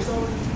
There's already